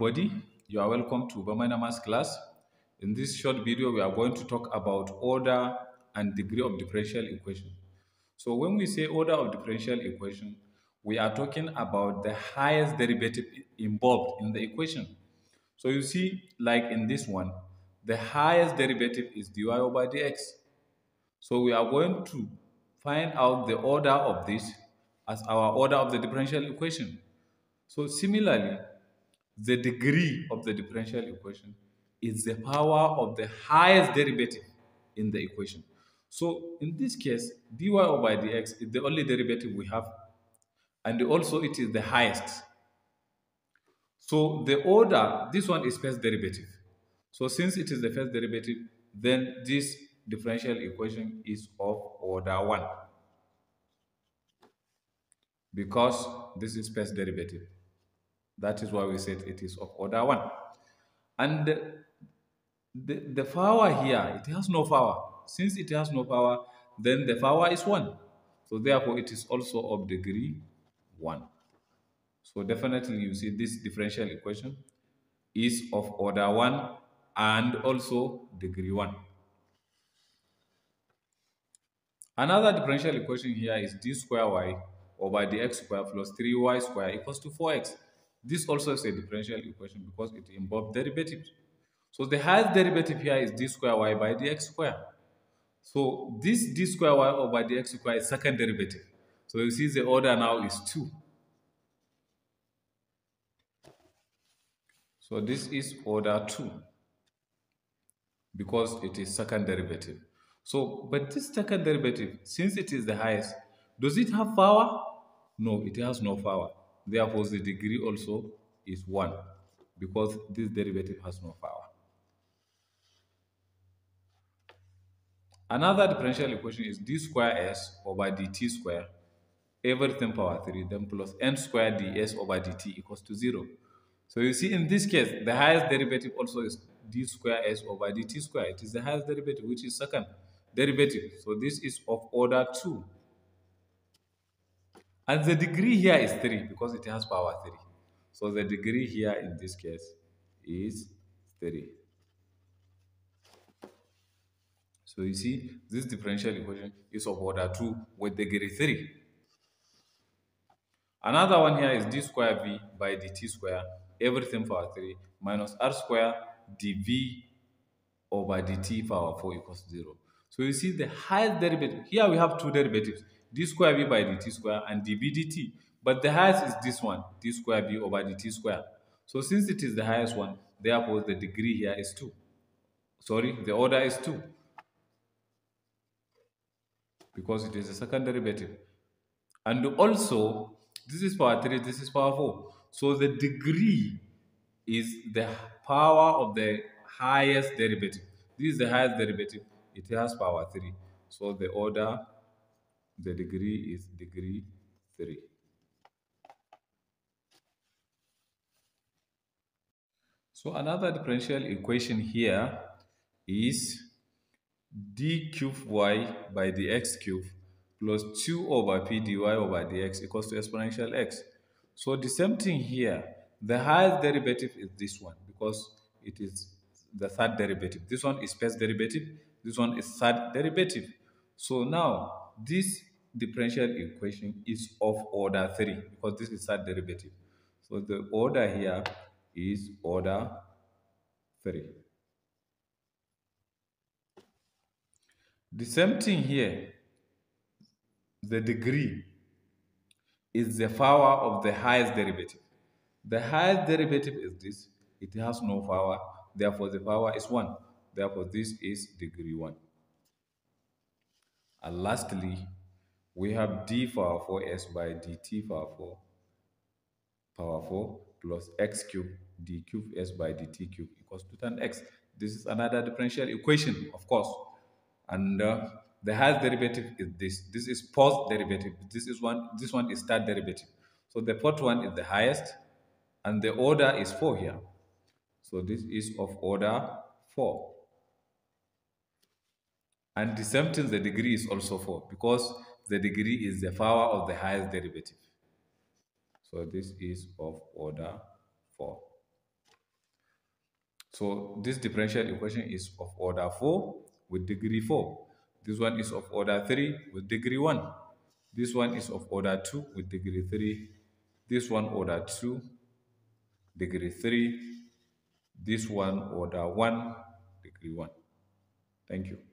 everybody. You are welcome to Bamaina maths class. In this short video, we are going to talk about order and degree of differential equation. So when we say order of differential equation, we are talking about the highest derivative involved in the equation. So you see, like in this one, the highest derivative is dy over dx. So we are going to find out the order of this as our order of the differential equation. So similarly, the degree of the differential equation is the power of the highest derivative in the equation. So in this case, dy over dx is the only derivative we have, and also it is the highest. So the order, this one is first derivative. So since it is the first derivative, then this differential equation is of order 1 because this is first derivative. That is why we said it is of order 1. And the, the power here, it has no power. Since it has no power, then the power is 1. So therefore, it is also of degree 1. So definitely you see this differential equation is of order 1 and also degree 1. Another differential equation here is d square y over dx square plus 3y square equals to 4x. This also is a differential equation because it involves derivatives. So the highest derivative here is d square y by dx square. So this d square y over dx square is second derivative. So you see the order now is 2. So this is order 2 because it is second derivative. So, but this second derivative, since it is the highest, does it have power? No, it has no power. Therefore, the degree also is 1 because this derivative has no power. Another differential equation is d square s over dt square, everything power 3, then plus n square ds over dt equals to 0. So you see in this case, the highest derivative also is d square s over dt square. It is the highest derivative, which is second derivative. So this is of order 2. And the degree here is 3 because it has power 3. So the degree here in this case is 3. So you see, this differential equation is of order 2 with degree 3. Another one here is d square v by dt square, everything power 3, minus r square dv over dt power 4 equals 0. So you see the highest derivative, here we have two derivatives, d square v by dt square and dv dt. But the highest is this one, d square v over dt square. So since it is the highest one, therefore the degree here is 2. Sorry, the order is 2. Because it is a second derivative. And also, this is power 3, this is power 4. So the degree is the power of the highest derivative. This is the highest derivative. It has power 3. So the order the degree is degree 3. So another differential equation here is d cube y by dx cube plus 2 over p dy over dx equals to exponential x. So the same thing here, the highest derivative is this one because it is the third derivative. This one is first derivative, this one is third derivative. So now this differential equation is of order 3 because this is third derivative. So the order here is order 3. The same thing here, the degree is the power of the highest derivative. The highest derivative is this, it has no power, therefore the power is 1. Therefore this is degree 1. And lastly, we have d power 4s by dt power 4 power 4 plus x cube d cube s by dt cube equals to tan x. This is another differential equation, of course. And uh, the highest derivative is this. This is fourth derivative. This is one. This one is third derivative. So the fourth one is the highest, and the order is 4 here. So this is of order 4. And the same thing, the degree is also 4 because the degree is the power of the highest derivative. So this is of order 4. So this differential equation is of order 4 with degree 4. This one is of order 3 with degree 1. This one is of order 2 with degree 3. This one order 2, degree 3. This one order 1, degree 1. Thank you.